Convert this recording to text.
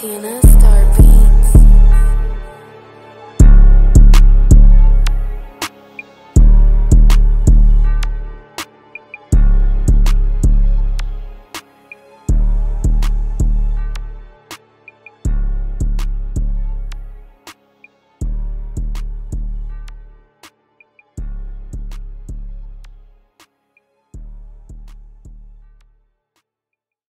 Tina's